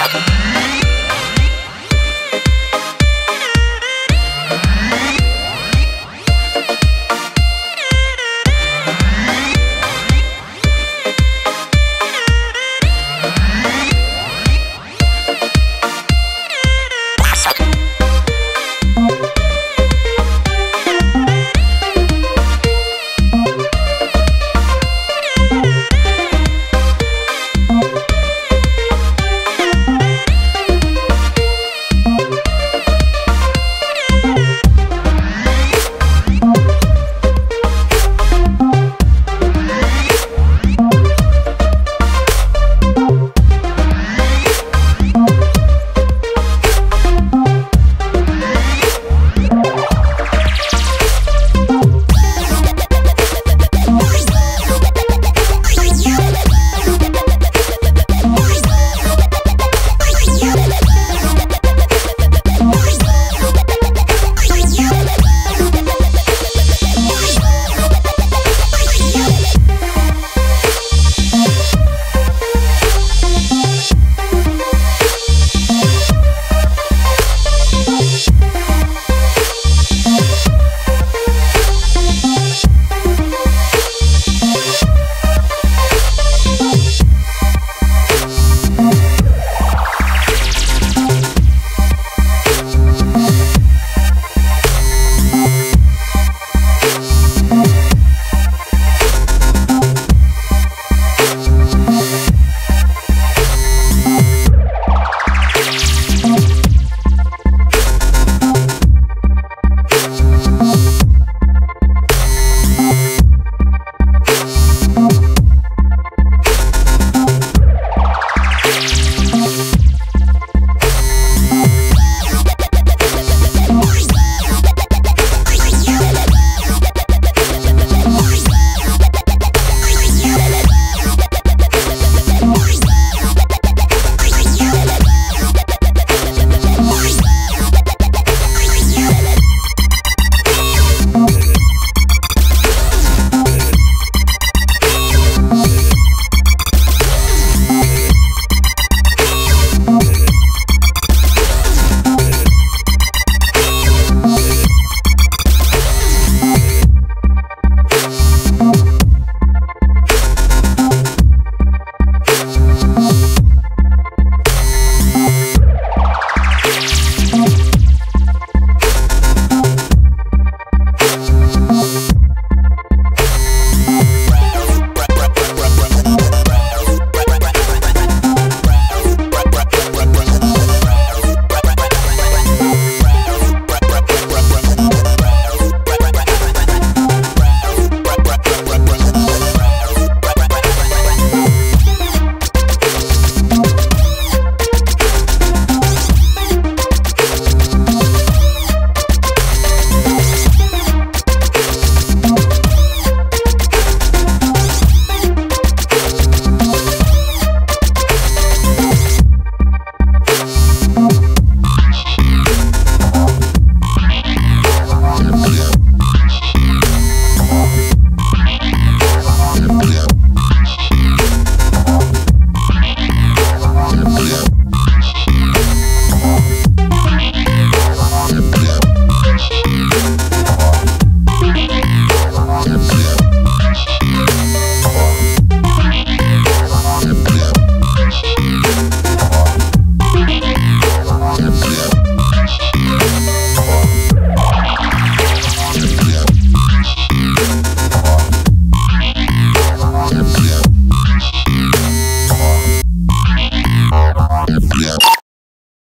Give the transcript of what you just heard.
Peace.